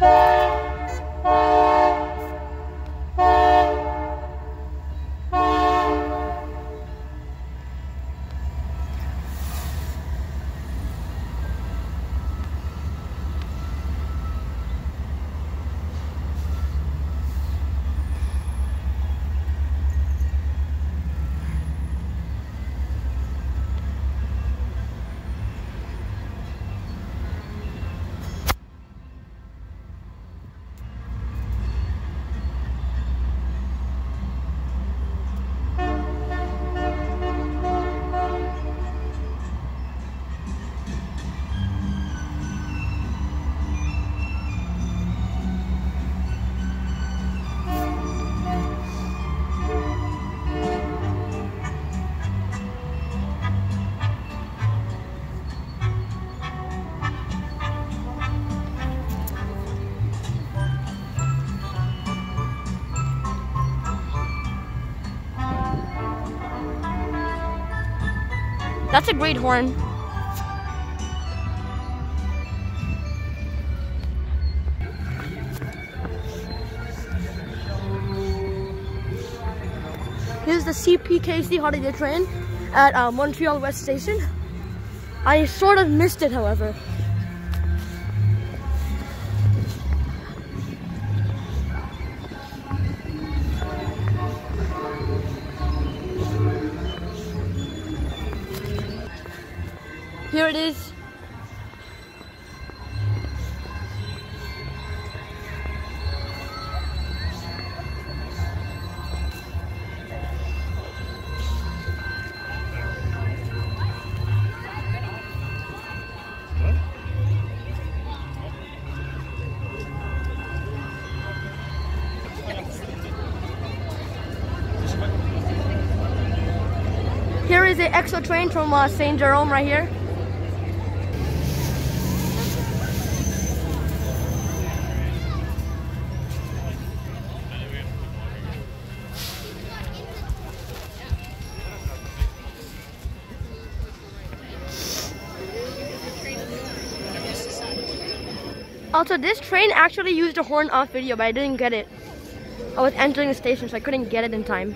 Bye. That's a great horn. Here's the CPKC holiday train at uh, Montreal West Station. I sort of missed it, however. Here it is. Here is the EXO train from uh, St. Jerome right here. Also, this train actually used a horn off video, but I didn't get it. I was entering the station, so I couldn't get it in time.